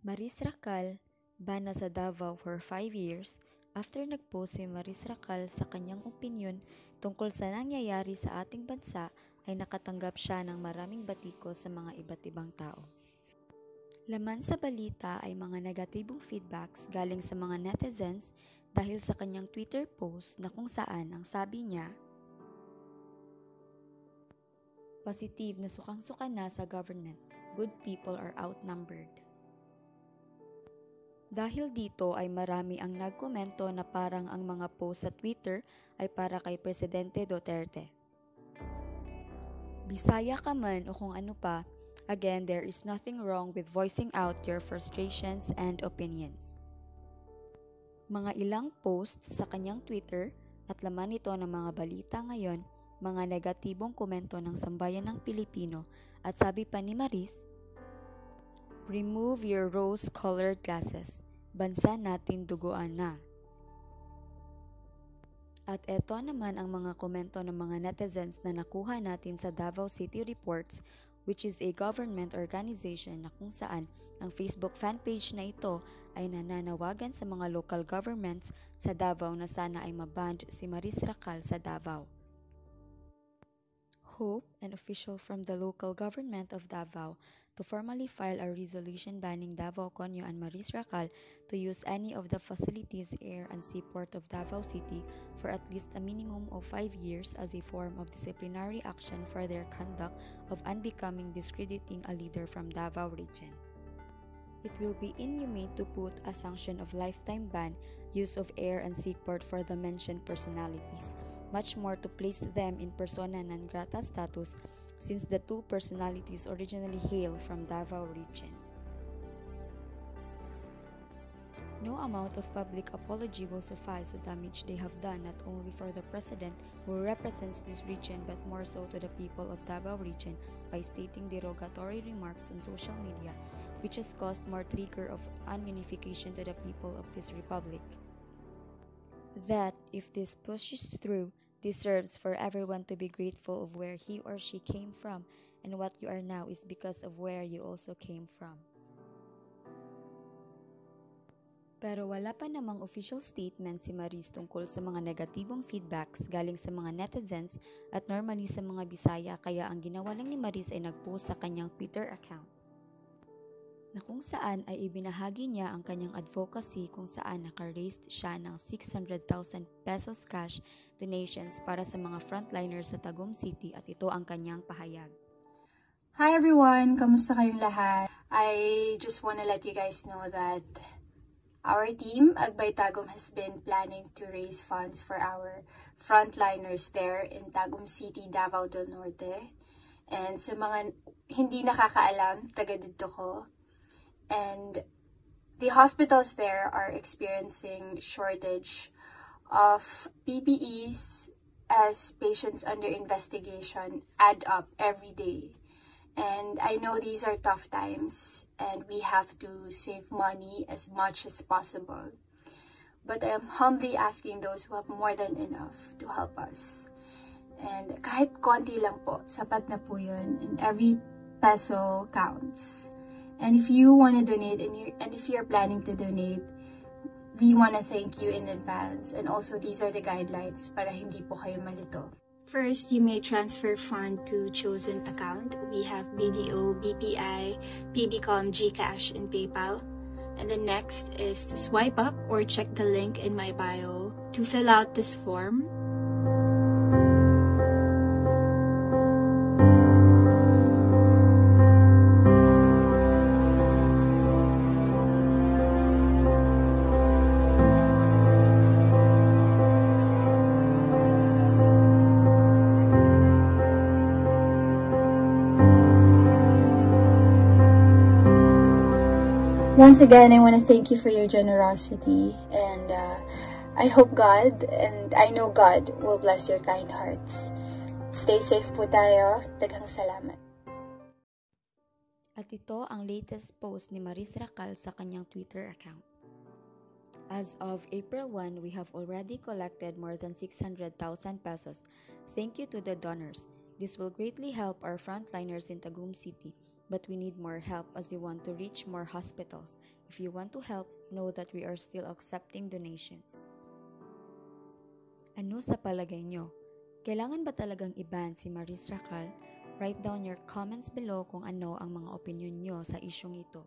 Maris Racal, bana sa Davao for 5 years after nagpost si Maris Racal sa kanyang opinyon tungkol sa nangyayari sa ating bansa ay nakatanggap siya ng maraming batiko sa mga iba't ibang tao. Laman sa balita ay mga negatibong feedbacks galing sa mga netizens dahil sa kanyang Twitter post na kung saan ang sabi niya, Positive na sukang-suka na sa government. Good people are outnumbered. Dahil dito ay marami ang nagkomento na parang ang mga post sa Twitter ay para kay Presidente Duterte. Bisaya ka man o kung ano pa, again, there is nothing wrong with voicing out your frustrations and opinions. Mga ilang posts sa kanyang Twitter at laman nito ng mga balita ngayon mga negatibong komento ng sambayan ng Pilipino at sabi pa ni Maris, Remove your rose-colored glasses. Bansa natin duguan na. At eto naman ang mga komento ng mga netizens na nakuha natin sa Davao City Reports which is a government organization na kung saan ang Facebook fanpage na ito ay nananawagan sa mga local governments sa Davao na sana ay maband si Maris Racal sa Davao. Hope, an official from the local government of Davao, to formally file a resolution banning Davao Conyo and Maris Racal to use any of the facilities, air, and seaport of Davao City for at least a minimum of five years as a form of disciplinary action for their conduct of unbecoming discrediting a leader from Davao region. It will be inhumane to put a sanction of lifetime ban use of air and seaport for the mentioned personalities much more to place them in persona non grata status since the two personalities originally hail from Davao region. No amount of public apology will suffice the damage they have done not only for the president who represents this region but more so to the people of Davao region by stating derogatory remarks on social media which has caused more trigger of ununification to the people of this republic. That, if this pushes through, deserves for everyone to be grateful of where he or she came from, and what you are now is because of where you also came from. Pero wala pa namang official statement si Maris tungkol sa mga negatibong feedbacks galing sa mga netizens at normally sa mga Bisaya kaya ang ginawa lang ni Maris ay nagpost sa kanyang Twitter account na kung saan ay ibinahagi niya ang kanyang advocacy kung saan naka-raised siya ng 600,000 pesos cash donations para sa mga frontliners sa Tagum City at ito ang kanyang pahayag. Hi everyone! Kamusta kayong lahat? I just want to let you guys know that our team, Agbay Tagum, has been planning to raise funds for our frontliners there in Tagum City, Davao del Norte. And sa mga hindi nakakaalam, taga dito ko, and the hospitals there are experiencing shortage of PPEs as patients under investigation add up every day. And I know these are tough times and we have to save money as much as possible. But I am humbly asking those who have more than enough to help us. And kahit konti lang po, sapat na po yun. And every peso counts. And if you want to donate and, you and if you're planning to donate, we want to thank you in advance. And also, these are the guidelines para hindi po kayo malito. First, you may transfer fund to chosen account. We have BDO, BPI, PBCom, GCash, and PayPal. And the next is to swipe up or check the link in my bio to fill out this form. Once again, I want to thank you for your generosity, and uh, I hope God and I know God will bless your kind hearts. Stay safe po tayo. Daghang salamat. At ito ang latest post ni Maris Racal sa kanyang Twitter account. As of April 1, we have already collected more than 600,000 pesos. Thank you to the donors. This will greatly help our frontliners in Tagum City but we need more help as we want to reach more hospitals. If you want to help, know that we are still accepting donations. Ano sa palagay nyo? Kailangan ba talagang i-ban si Maris Racal? Write down your comments below kung ano ang mga opinion nyo sa isyong ito.